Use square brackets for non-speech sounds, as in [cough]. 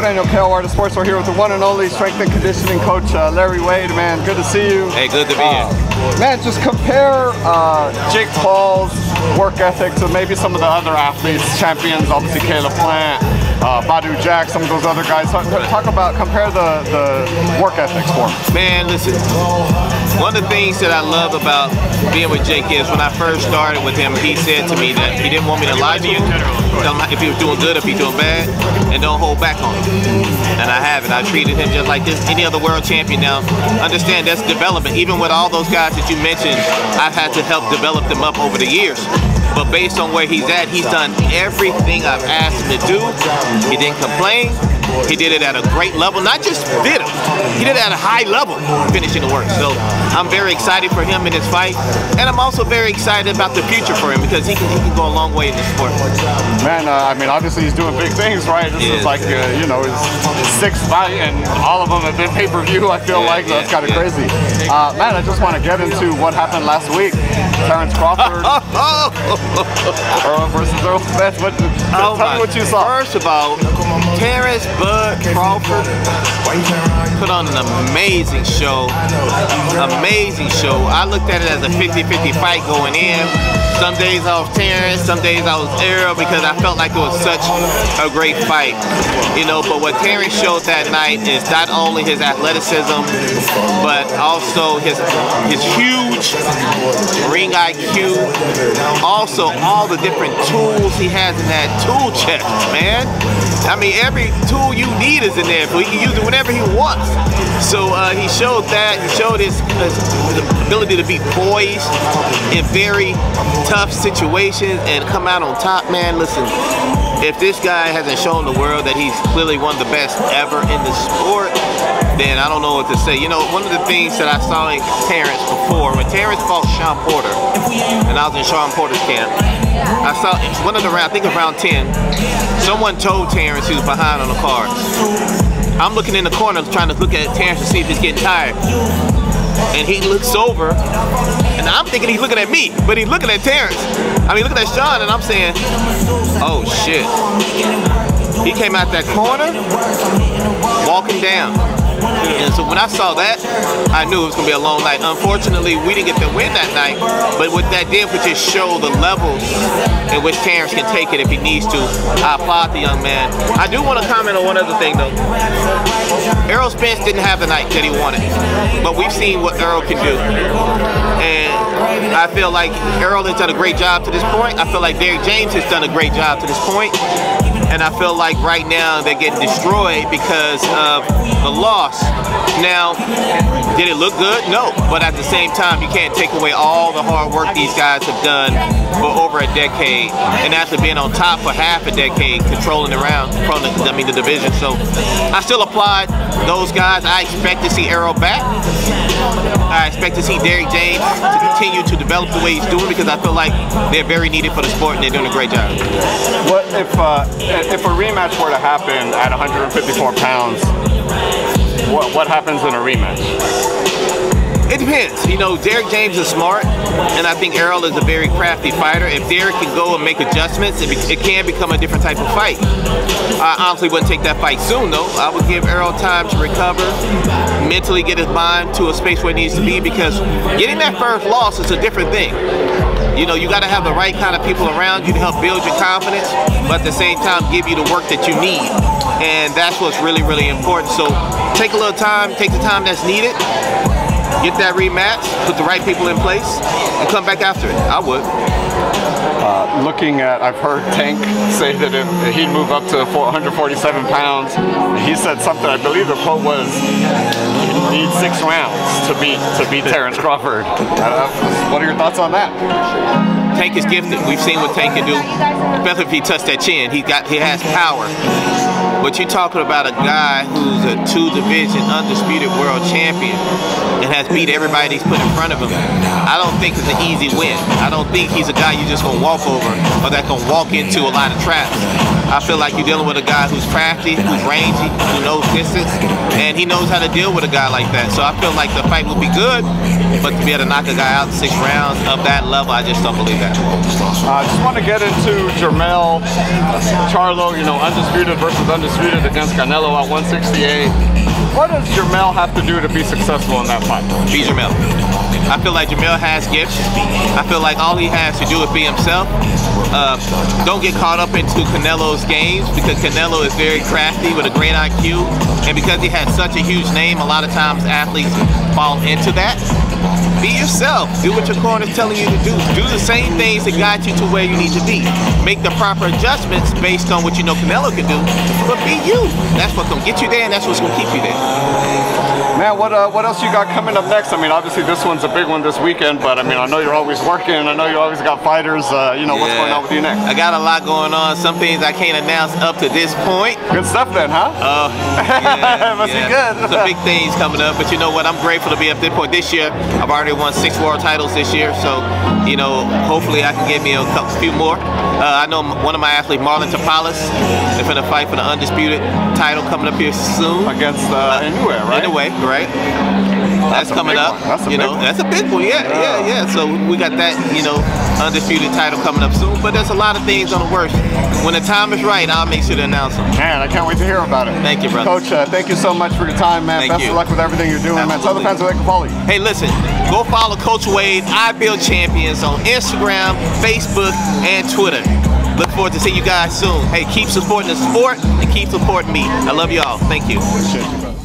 Marco Daniel, KO Artist Sports. We're here with the one and only strength and conditioning coach, uh, Larry Wade. Man, good to see you. Hey, good to be uh, here. Man, just compare uh, Jake Paul's work ethic to maybe some of the other athletes, champions, obviously Caleb Plant, uh, Badou Jack, some of those other guys. Talk, talk about, compare the, the work ethics for them. Man, listen, one of the things that I love about being with Jake is when I first started with him, he said to me that he didn't want me to lie to you, tell him if he was doing good, if he was doing bad, and don't hold back on him. And I haven't. I treated him just like this any other world champion now. Understand that's development. Even with all those guys that you mentioned, I've had to help develop them up over the years. But based on where he's at, he's done everything I've asked him to do. He didn't complain. He did it at a great level, not just did it, he did it at a high level, finishing the work. So I'm very excited for him in this fight, and I'm also very excited about the future for him because he can, he can go a long way in this sport. Man, uh, I mean, obviously he's doing big things, right? This is like, uh, you know, his sixth fight, and all of them have been [laughs] pay-per-view, I feel yeah, like. Yeah, That's kind of yeah. crazy. Uh, man, I just want to get into what happened last week. Terence Crawford [laughs] versus Errol Spence. What, oh tell me what you saw. First of all, Terence Crawford put on an amazing show. Amazing show. I looked at it as a 50-50 fight going in. Some days I was Terence, some days I was Errol because I felt like it was such a great fight. You know, but what Terence showed that night is not only his athleticism, but also his his huge ring IQ. Also, all the different tools he has in that tool chest, man. I mean, every tool you need is in there, but he can use it whenever he wants. So uh, he showed that. He showed his, his, ability to be poised in very tough situations and come out on top. Man, listen, if this guy hasn't shown the world that he's clearly one of the best ever in the sport, then I don't know what to say. You know, one of the things that I saw in Terence before, when Terence fought Shawn Porter, and I was in Shawn Porter's camp, I saw one of the round, I think around 10, someone told Terence he was behind on the cards. I'm looking in the corner trying to look at Terence to see if he's getting tired. And he looks over, and I'm thinking he's looking at me, but he's looking at Terence. I mean, looking at Shawn, and I'm saying, oh shit. He came out that corner, walking I saw that, I knew it was going to be a long night. Unfortunately, we didn't get to win that night, but what that did was just show the levels in which Terence can take it if he needs to. I applaud the young man. I do want to comment on one other thing, though. Errol Spence didn't have the night that he wanted, but we've seen what Errol can do. And I feel like Errol has done a great job to this point. I feel like Derrick James has done a great job to this point and I feel like right now they're getting destroyed because of the loss. Now, did it look good? No, but at the same time, you can't take away all the hard work these guys have done for over a decade, and after being on top for half a decade, controlling the round, from the, I mean the division. So I still applaud those guys. I expect to see Errol back. I expect to see Derrick James to continue to develop the way he's doing because I feel like they're very needed for the sport and they're doing a great job. What if uh, if a rematch were to happen at 154 pounds? What what happens in a rematch? It depends. You know, Derrick James is smart, and I think Errol is a very crafty fighter. If Derrick can go and make adjustments, it, it can become a different type of fight. I honestly wouldn't take that fight soon, though. I would give Errol time to recover, mentally get his mind to a space where it needs to be, because getting that first loss is a different thing. You know, you got to have the right kind of people around you to help build your confidence, but at the same time, give you the work that you need. And that's what's really, really important. So take a little time, take the time that's needed, get that rematch, put the right people in place, and come back after it. I would. Uh, looking at, I've heard Tank say that if he'd move up to 147 pounds, he said something, I believe the quote was, need six rounds to beat to beat Terence Crawford. Uh, what are your thoughts on that? Tank is gifted. We've seen what Tank can do, especially if he touched that chin. He got he has power. But you're talking about a guy who's a two division undisputed world champion and has beat everybody he's put in front of him. I don't think it's an easy win. I don't think he's a guy you're just gonna walk over or that can walk into a lot of traps. I feel like you're dealing with a guy who's crafty, who's rangy, who knows distance, and he knows how to deal with a guy like that. So I feel like the fight will be good, but to be able to knock a guy out in six rounds of that level, I just don't believe that. I uh, just want to get into Jermell Charlo, you know, undisputed versus undisputed against Canelo at 168. What does Jermell have to do to be successful in that fight? Be Jermell. I feel like Jermell has gifts. I feel like all he has to do is be himself. Uh, don't get caught up into Canelo's games because Canelo is very crafty with a great IQ. And because he has such a huge name, a lot of times athletes fall into that. Be yourself. Do what your corner is telling you to do. Do the same things that got you to where you need to be. Make the proper adjustments based on what you know Canelo can do. But be you. That's what's gonna get you there, and that's what's gonna keep you there. Man, what uh, what else you got coming up next? I mean, obviously this one's a big one this weekend, but I mean, I know you're always working. I know you always got fighters. Uh, you know, yeah. what's going on with you next? I got a lot going on. Some things I can't announce up to this point. Good stuff then, huh? Uh, yeah, [laughs] Must yeah. be good. Some big things coming up, but you know what? I'm grateful to be up this point this year. I've already won six world titles this year, so you know, hopefully I can get me a couple, few more. Uh, I know one of my athletes, Marlon Tapales, is going to fight for the undisputed title coming up here soon against uh, Inoue, right? Inoue, right? that's, that's coming up. you know, one. that's a big one. Yeah, yeah, yeah, yeah. So we got that, you know, undisputed title coming up soon. But there's a lot of things on the works. When the time is right, I'll make sure to announce them. Man, I can't wait to hear about it. Thank you, brother. Coach, uh, thank you so much for your time, man. Thank Best you. of luck with everything you're doing, Absolutely. man. Tell the fans where they can follow you. Hey, listen, go follow Coach Wade, I Build Champions on Instagram, Facebook, and Twitter. Look forward to seeing you guys soon. Hey, keep supporting the sport and keep supporting me. I love y'all. Thank you. Appreciate you,